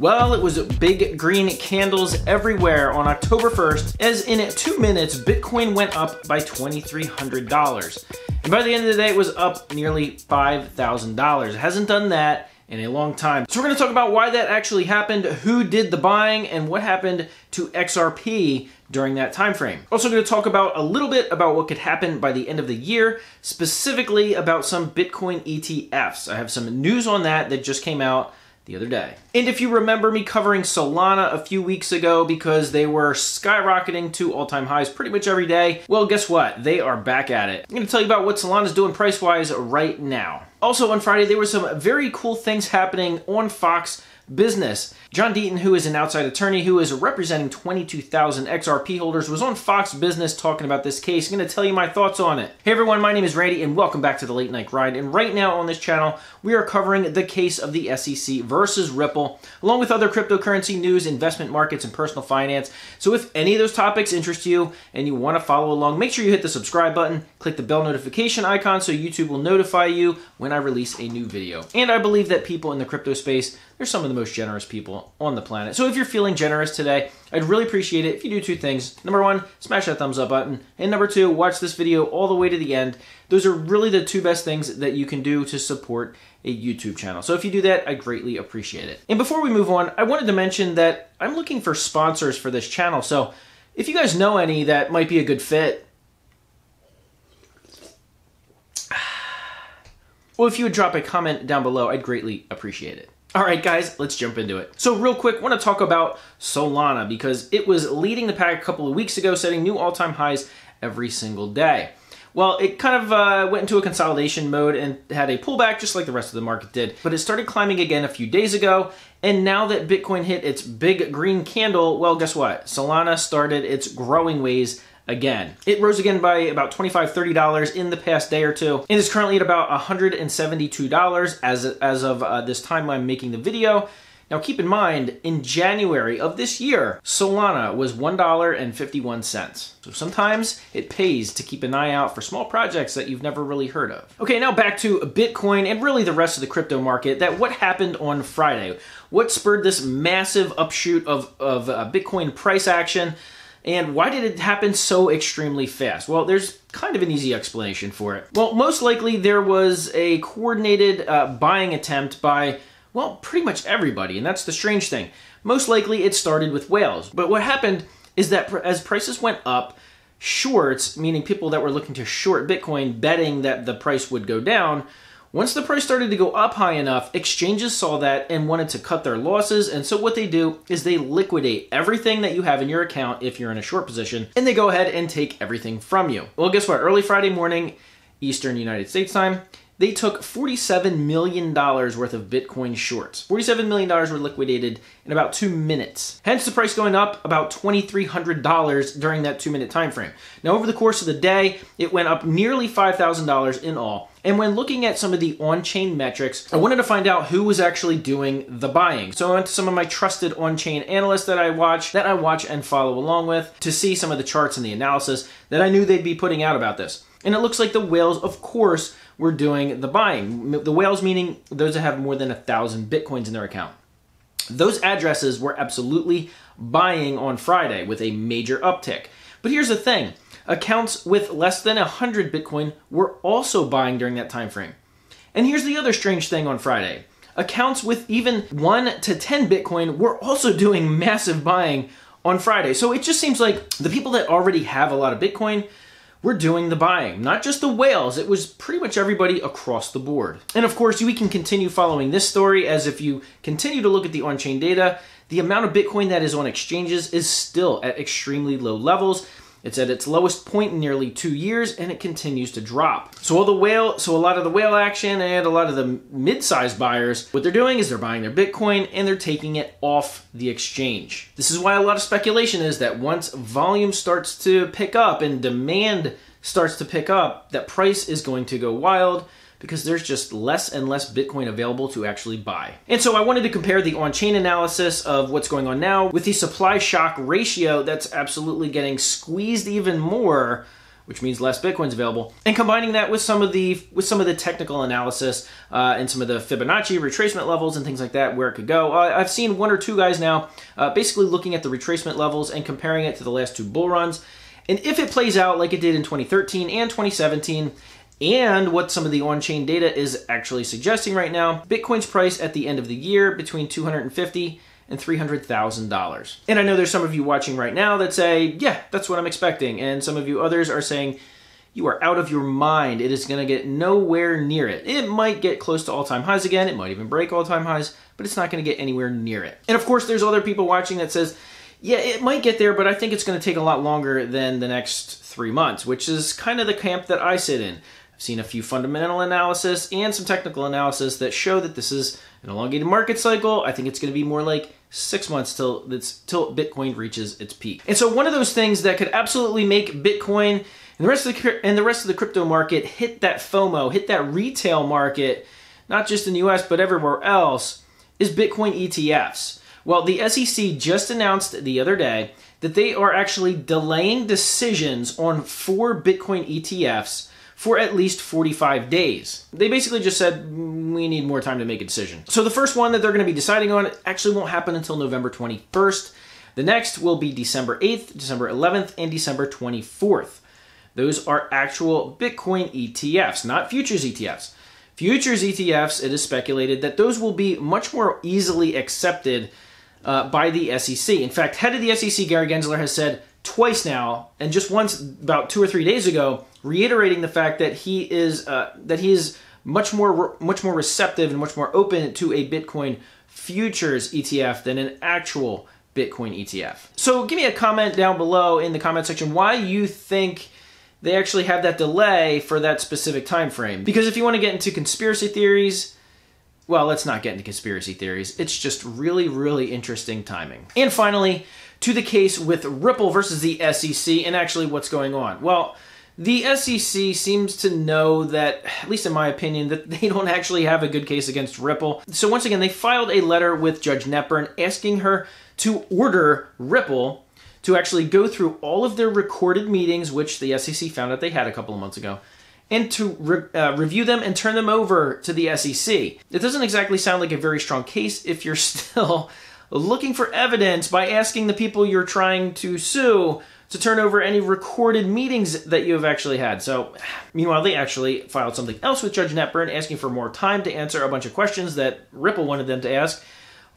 Well, it was big green candles everywhere on October 1st, as in two minutes, Bitcoin went up by $2,300. And by the end of the day, it was up nearly $5,000. It hasn't done that in a long time. So we're going to talk about why that actually happened, who did the buying, and what happened to XRP during that time frame. Also going to talk about a little bit about what could happen by the end of the year, specifically about some Bitcoin ETFs. I have some news on that that just came out the other day. And if you remember me covering Solana a few weeks ago because they were skyrocketing to all-time highs pretty much every day, well, guess what? They are back at it. I'm going to tell you about what Solana's doing price-wise right now. Also on Friday, there were some very cool things happening on Fox business. John Deaton, who is an outside attorney who is representing 22,000 XRP holders, was on Fox Business talking about this case. I'm going to tell you my thoughts on it. Hey everyone, my name is Randy and welcome back to the Late Night Grind. And right now on this channel, we are covering the case of the SEC versus Ripple, along with other cryptocurrency news, investment markets, and personal finance. So if any of those topics interest you and you want to follow along, make sure you hit the subscribe button, click the bell notification icon so YouTube will notify you when I release a new video. And I believe that people in the crypto space, they're some of the most generous people on the planet. So if you're feeling generous today, I'd really appreciate it if you do two things. Number one, smash that thumbs up button. And number two, watch this video all the way to the end. Those are really the two best things that you can do to support a YouTube channel. So if you do that, I greatly appreciate it. And before we move on, I wanted to mention that I'm looking for sponsors for this channel. So if you guys know any that might be a good fit, well, if you would drop a comment down below, I'd greatly appreciate it. All right, guys, let's jump into it. So real quick, want to talk about Solana because it was leading the pack a couple of weeks ago, setting new all-time highs every single day. Well, it kind of uh, went into a consolidation mode and had a pullback just like the rest of the market did. But it started climbing again a few days ago. And now that Bitcoin hit its big green candle, well, guess what? Solana started its growing ways again. It rose again by about $25, $30 in the past day or two and is currently at about $172 as, as of uh, this time I'm making the video. Now keep in mind, in January of this year, Solana was $1.51. So sometimes it pays to keep an eye out for small projects that you've never really heard of. Okay, now back to Bitcoin and really the rest of the crypto market, that what happened on Friday? What spurred this massive upshoot of, of uh, Bitcoin price action? And why did it happen so extremely fast? Well, there's kind of an easy explanation for it. Well, most likely there was a coordinated uh, buying attempt by, well, pretty much everybody, and that's the strange thing. Most likely it started with whales. But what happened is that as prices went up, shorts, meaning people that were looking to short Bitcoin betting that the price would go down, once the price started to go up high enough, exchanges saw that and wanted to cut their losses. And so what they do is they liquidate everything that you have in your account if you're in a short position, and they go ahead and take everything from you. Well, guess what? Early Friday morning, Eastern United States time, they took $47 million worth of Bitcoin shorts. $47 million were liquidated in about two minutes. Hence the price going up about $2,300 during that two minute time frame. Now over the course of the day, it went up nearly $5,000 in all. And when looking at some of the on-chain metrics, I wanted to find out who was actually doing the buying. So I went to some of my trusted on-chain analysts that I watch, that I watch and follow along with to see some of the charts and the analysis that I knew they'd be putting out about this. And it looks like the whales, of course, were doing the buying. The whales meaning those that have more than a thousand bitcoins in their account. Those addresses were absolutely buying on Friday with a major uptick. But here's the thing accounts with less than 100 Bitcoin were also buying during that time frame. And here's the other strange thing on Friday. Accounts with even 1 to 10 Bitcoin were also doing massive buying on Friday. So it just seems like the people that already have a lot of Bitcoin were doing the buying. Not just the whales, it was pretty much everybody across the board. And of course, we can continue following this story as if you continue to look at the on-chain data, the amount of Bitcoin that is on exchanges is still at extremely low levels. It's at its lowest point in nearly two years, and it continues to drop. So all the whale, so a lot of the whale action and a lot of the mid-sized buyers, what they're doing is they're buying their Bitcoin and they're taking it off the exchange. This is why a lot of speculation is that once volume starts to pick up and demand starts to pick up, that price is going to go wild because there's just less and less Bitcoin available to actually buy. And so I wanted to compare the on-chain analysis of what's going on now with the supply shock ratio that's absolutely getting squeezed even more which means less Bitcoins available, and combining that with some of the with some of the technical analysis uh, and some of the Fibonacci retracement levels and things like that, where it could go. Uh, I've seen one or two guys now uh, basically looking at the retracement levels and comparing it to the last two bull runs. And if it plays out like it did in 2013 and 2017, and what some of the on-chain data is actually suggesting right now, Bitcoin's price at the end of the year between 250 and $300,000. And I know there's some of you watching right now that say, yeah, that's what I'm expecting. And some of you others are saying, you are out of your mind. It is going to get nowhere near it. It might get close to all time highs again. It might even break all time highs, but it's not going to get anywhere near it. And of course, there's other people watching that says, yeah, it might get there, but I think it's going to take a lot longer than the next three months, which is kind of the camp that I sit in. I've seen a few fundamental analysis and some technical analysis that show that this is an elongated market cycle. I think it's going to be more like six months till it's till Bitcoin reaches its peak. And so one of those things that could absolutely make Bitcoin and the rest of the and the rest of the crypto market hit that FOMO, hit that retail market, not just in the US but everywhere else, is Bitcoin ETFs. Well, the SEC just announced the other day that they are actually delaying decisions on four Bitcoin ETFs for at least 45 days. They basically just said, mm, we need more time to make a decision. So the first one that they're going to be deciding on actually won't happen until November 21st. The next will be December 8th, December 11th, and December 24th. Those are actual Bitcoin ETFs, not futures ETFs. Futures ETFs, it is speculated that those will be much more easily accepted uh, by the SEC. In fact, head of the SEC, Gary Gensler, has said twice now, and just once about two or three days ago, reiterating the fact that he is uh, that he is much more much more receptive and much more open to a Bitcoin futures ETF than an actual Bitcoin ETF. So give me a comment down below in the comment section why you think they actually have that delay for that specific time frame. Because if you want to get into conspiracy theories, well, let's not get into conspiracy theories. It's just really, really interesting timing. And finally, to the case with Ripple versus the SEC and actually what's going on. Well, the SEC seems to know that, at least in my opinion, that they don't actually have a good case against Ripple. So once again, they filed a letter with Judge Netburn asking her to order Ripple to actually go through all of their recorded meetings, which the SEC found out they had a couple of months ago, and to re- uh, review them and turn them over to the SEC. It doesn't exactly sound like a very strong case if you're still looking for evidence by asking the people you're trying to sue to turn over any recorded meetings that you have actually had. So, meanwhile, they actually filed something else with Judge Netburn asking for more time to answer a bunch of questions that Ripple wanted them to ask,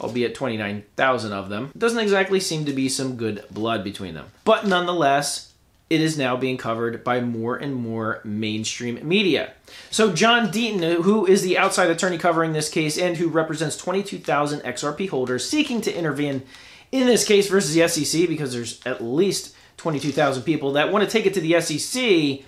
albeit 29,000 of them. Doesn't exactly seem to be some good blood between them. But nonetheless, it is now being covered by more and more mainstream media. So, John Deaton, who is the outside attorney covering this case and who represents 22,000 XRP holders seeking to intervene in this case versus the SEC, because there's at least 22,000 people that want to take it to the SEC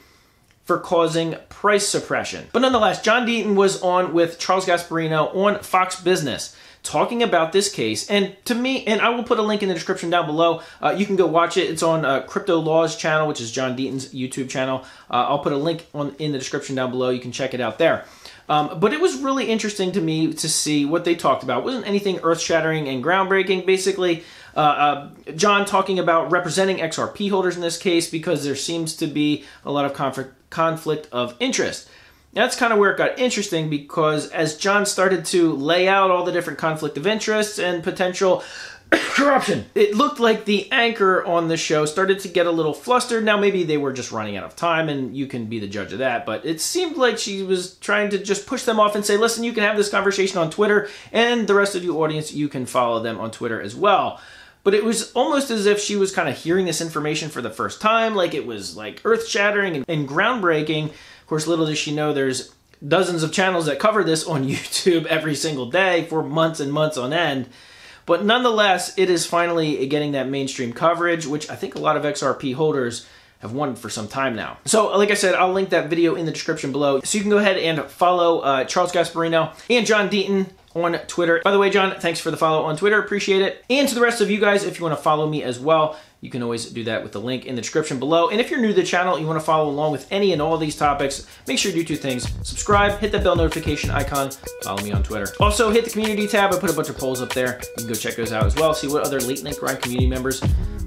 for causing price suppression. But nonetheless, John Deaton was on with Charles Gasparino on Fox Business talking about this case. And to me, and I will put a link in the description down below. Uh, you can go watch it. It's on uh, Crypto Laws channel, which is John Deaton's YouTube channel. Uh, I'll put a link on in the description down below. You can check it out there. Um, but it was really interesting to me to see what they talked about. It wasn't anything earth-shattering and groundbreaking. Basically, uh, uh, John talking about representing XRP holders in this case because there seems to be a lot of conflict of interest. That's kind of where it got interesting because as John started to lay out all the different conflict of interests and potential corruption, it looked like the anchor on the show started to get a little flustered. Now, maybe they were just running out of time, and you can be the judge of that, but it seemed like she was trying to just push them off and say, listen, you can have this conversation on Twitter, and the rest of you audience, you can follow them on Twitter as well. But it was almost as if she was kind of hearing this information for the first time like it was like earth shattering and, and, groundbreaking of course, little does she know there's dozens of channels that cover this on YouTube every single day for months and months on end. But nonetheless, it is finally getting that mainstream coverage, which I think a lot of XRP holders have wanted for some time now. So, like I said, I'll link that video in the description below. So you can go ahead and follow uh, Charles Gasparino and John Deaton on Twitter. By the way, John, thanks for the follow on Twitter. Appreciate it. And to the rest of you guys, if you want to follow me as well, you can always do that with the link in the description below. And if you're new to the channel, you want to follow along with any and all these topics, make sure you do two things. Subscribe, hit that bell notification icon, follow me on Twitter. Also, hit the community tab. I put a bunch of polls up there. You can go check those out as well, see what other late night grind community members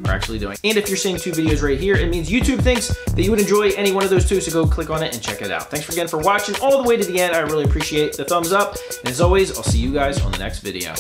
are actually doing. And if you're seeing two videos right here, it means YouTube thinks that you would enjoy any one of those two, so go click on it and check it out. Thanks again for watching all the way to the end. I really appreciate the thumbs up. And as always, I'll see you guys on the next video.